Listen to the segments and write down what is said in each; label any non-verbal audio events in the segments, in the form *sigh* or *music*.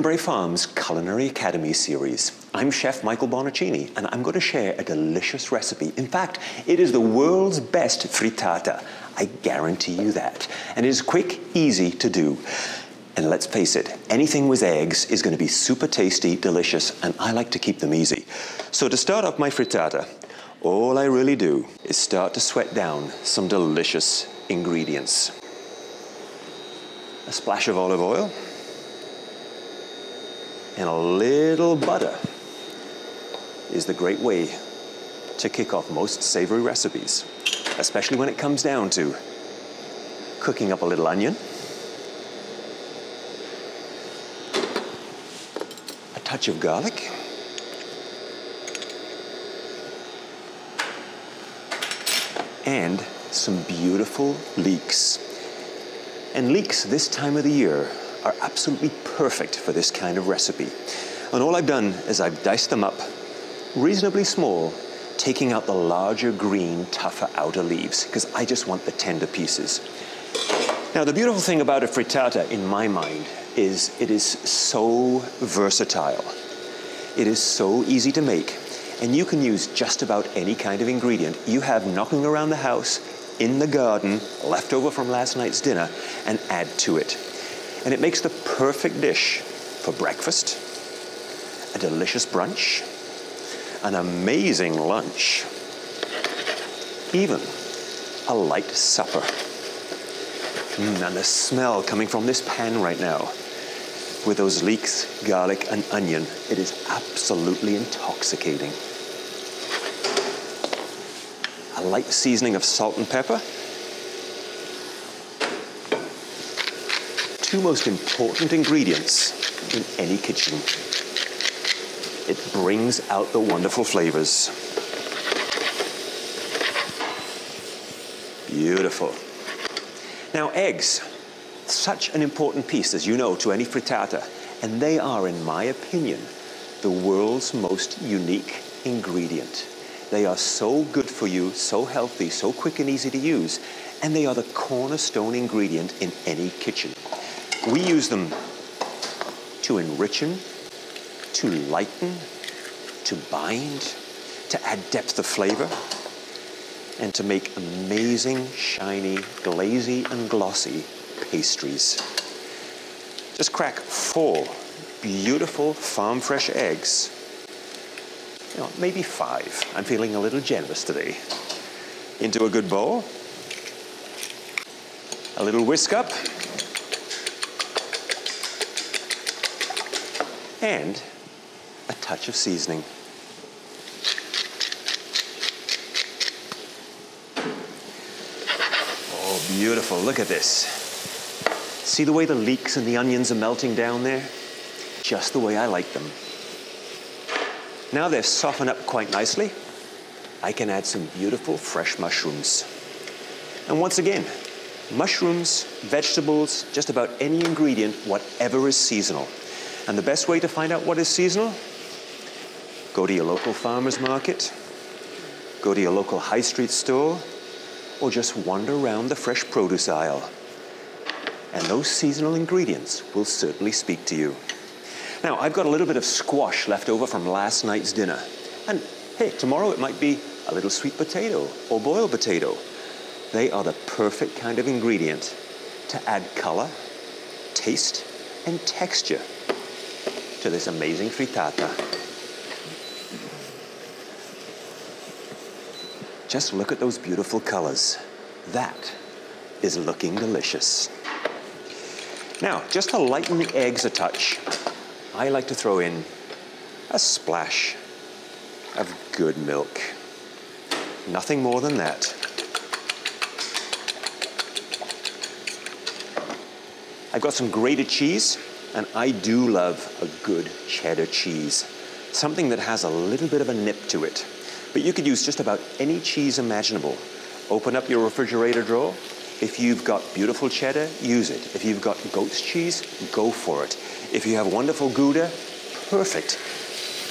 Burnbrae Farms Culinary Academy series. I'm Chef Michael Bonacini, and I'm going to share a delicious recipe. In fact, it is the world's best frittata. I guarantee you that. And it is quick, easy to do. And let's face it, anything with eggs is going to be super tasty, delicious, and I like to keep them easy. So to start off my frittata, all I really do is start to sweat down some delicious ingredients. A splash of olive oil, and a little butter is the great way to kick off most savory recipes, especially when it comes down to cooking up a little onion, a touch of garlic, and some beautiful leeks. And leeks this time of the year are absolutely perfect for this kind of recipe. And all I've done is I've diced them up reasonably small, taking out the larger green, tougher outer leaves, because I just want the tender pieces. Now, the beautiful thing about a frittata, in my mind, is it is so versatile. It is so easy to make, and you can use just about any kind of ingredient you have knocking around the house, in the garden, left over from last night's dinner, and add to it. And it makes the perfect dish for breakfast, a delicious brunch, an amazing lunch, even a light supper. Mm, and the smell coming from this pan right now, with those leeks, garlic, and onion, it is absolutely intoxicating. A light seasoning of salt and pepper two most important ingredients in any kitchen. It brings out the wonderful flavors. Beautiful. Now, eggs, such an important piece, as you know, to any frittata, and they are, in my opinion, the world's most unique ingredient. They are so good for you, so healthy, so quick and easy to use, and they are the cornerstone ingredient in any kitchen. We use them to enrichen, to lighten, to bind, to add depth of flavor, and to make amazing, shiny, glazy, and glossy pastries. Just crack four beautiful farm fresh eggs. You know, maybe five. I'm feeling a little generous today. Into a good bowl. A little whisk up. And a touch of seasoning. Oh, beautiful. Look at this. See the way the leeks and the onions are melting down there? Just the way I like them. Now they've softened up quite nicely. I can add some beautiful fresh mushrooms. And once again, mushrooms, vegetables, just about any ingredient, whatever is seasonal. And the best way to find out what is seasonal? Go to your local farmer's market, go to your local high street store, or just wander around the fresh produce aisle. And those seasonal ingredients will certainly speak to you. Now, I've got a little bit of squash left over from last night's dinner. And hey, tomorrow it might be a little sweet potato or boiled potato. They are the perfect kind of ingredient to add color, taste, and texture to this amazing frittata. Just look at those beautiful colors. That is looking delicious. Now, just to lighten the eggs a touch, I like to throw in a splash of good milk. Nothing more than that. I've got some grated cheese. And I do love a good cheddar cheese, something that has a little bit of a nip to it. But you could use just about any cheese imaginable. Open up your refrigerator drawer. If you've got beautiful cheddar, use it. If you've got goat's cheese, go for it. If you have wonderful Gouda, perfect.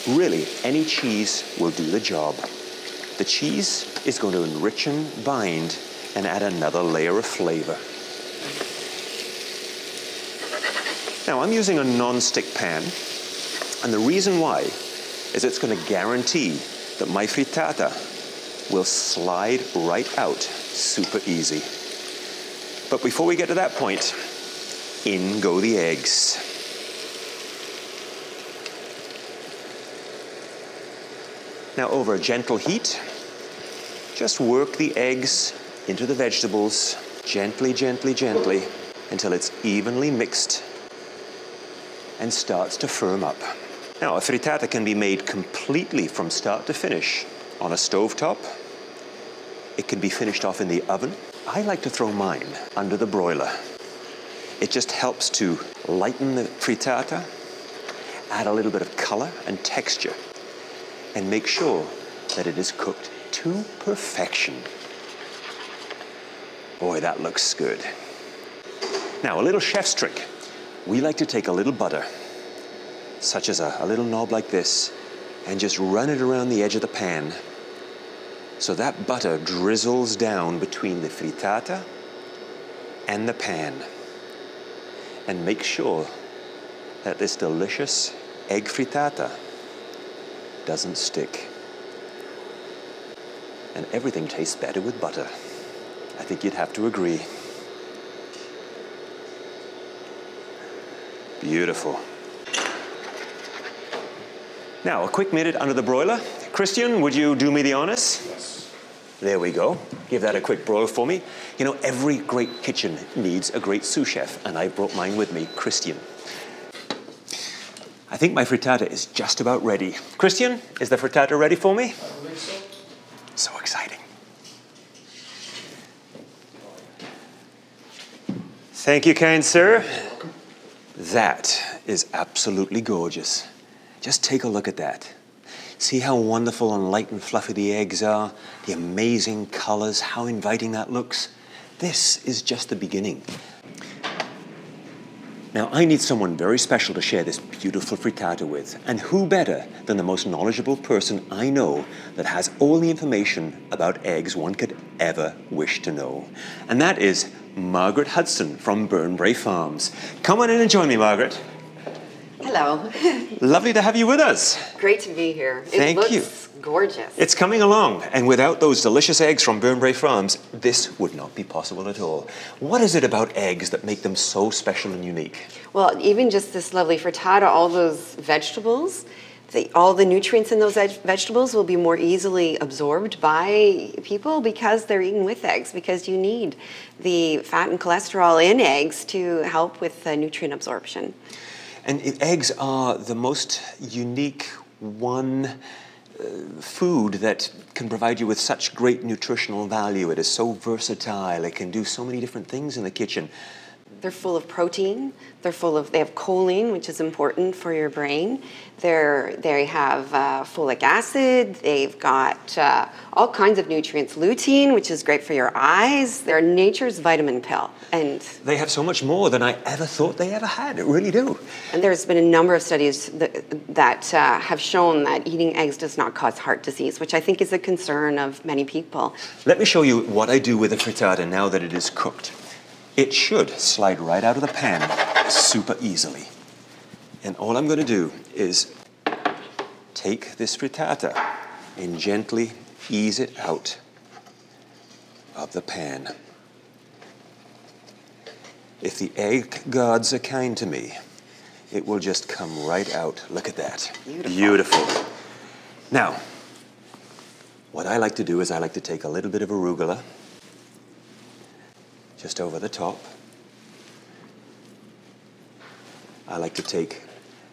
Really, any cheese will do the job. The cheese is going to enrich and bind and add another layer of flavor. Now, I'm using a non-stick pan, and the reason why is it's going to guarantee that my frittata will slide right out super easy. But before we get to that point, in go the eggs. Now over a gentle heat, just work the eggs into the vegetables gently, gently, gently until it's evenly mixed and starts to firm up. Now, a frittata can be made completely from start to finish on a stove top. It can be finished off in the oven. I like to throw mine under the broiler. It just helps to lighten the frittata, add a little bit of color and texture, and make sure that it is cooked to perfection. Boy, that looks good. Now, a little chef's trick. We like to take a little butter, such as a, a little knob like this, and just run it around the edge of the pan so that butter drizzles down between the frittata and the pan. And make sure that this delicious egg frittata doesn't stick. And everything tastes better with butter. I think you'd have to agree. Beautiful. Now, a quick minute under the broiler. Christian, would you do me the honors? Yes. There we go. Give that a quick broil for me. You know, every great kitchen needs a great sous chef, and I brought mine with me, Christian. I think my frittata is just about ready. Christian, is the frittata ready for me? So. So exciting. Thank you, kind sir. That is absolutely gorgeous. Just take a look at that. See how wonderful and light and fluffy the eggs are, the amazing colors, how inviting that looks. This is just the beginning. Now, I need someone very special to share this beautiful frittata with, and who better than the most knowledgeable person I know that has all the information about eggs one could ever wish to know. And that is Margaret Hudson from Burnbrae Farms. Come on in and join me, Margaret. Hello. *laughs* Lovely to have you with us. Great to be here. It Thank looks you. gorgeous. It's coming along, and without those delicious eggs from Burnbrae Farms, this would not be possible at all. What is it about eggs that make them so special and unique? well, even just this lovely frittata, all those vegetables, the, all the nutrients in those veg- vegetables will be more easily absorbed by people because they're eaten with eggs, because you need the fat and cholesterol in eggs to help with uh, nutrient absorption. And eggs are the most unique one uh, food that can provide you with such great nutritional value. It is so versatile. It can do so many different things in the kitchen. They're full of protein. They're full of. They have choline, which is important for your brain. They're they have uh, folic acid. They've got uh, all kinds of nutrients. Lutein, which is great for your eyes. They're nature's vitamin pill, and They have so much more than I ever thought they ever had. It really do. and there's been a number of studies that, that uh, have shown that eating eggs does not cause heart disease, which I think is a concern of many people. Let me show you what I do with the frittata now that it is cooked. It should slide right out of the pan super easily. And all I'm going to do is take this frittata and gently ease it out of the pan. If the egg gods are kind to me, it will just come right out. Look at that. Beautiful. Beautiful. Now, what I like to do is I like to take a little bit of arugula just over the top. I like to take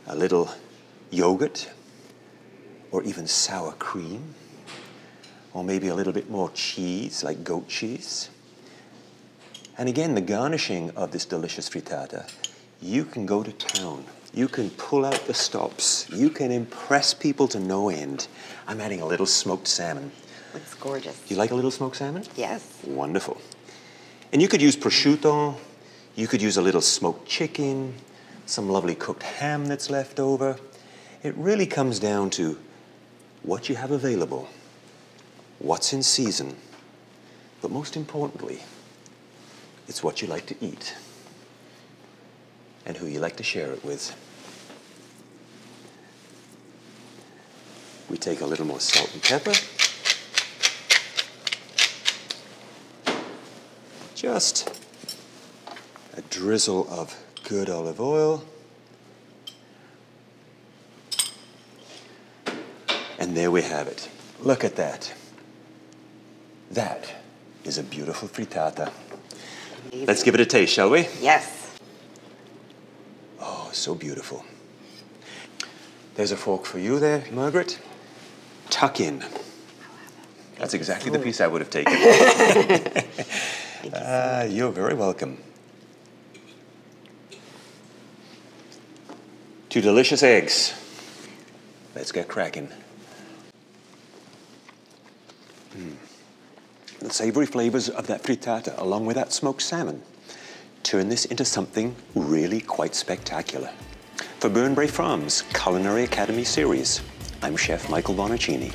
a little yogurt or even sour cream or maybe a little bit more cheese like goat cheese. And again, the garnishing of this delicious frittata, you can go to town. You can pull out the stops. You can impress people to no end. I'm adding a little smoked salmon. Looks gorgeous. Do you like a little smoked salmon? Yes. Wonderful. And you could use prosciutto, you could use a little smoked chicken, some lovely cooked ham that's left over. It really comes down to what you have available, what's in season, but most importantly, it's what you like to eat. and who you like to share it with. We take a little more salt and pepper. Just a drizzle of good olive oil. And there we have it. Look at that. That is a beautiful frittata. Let's give it a taste, shall we? Yes. Oh, so beautiful. There's a fork for you there, Margaret. Tuck in. That's exactly the piece I would have taken. *laughs* Ah, you're very welcome. Two delicious eggs. Let's get cracking. Mm. The savory flavors of that frittata, along with that smoked salmon, turn this into something really quite spectacular. For Burnbrae Farms Culinary Academy series, I'm Chef Michael Bonacini.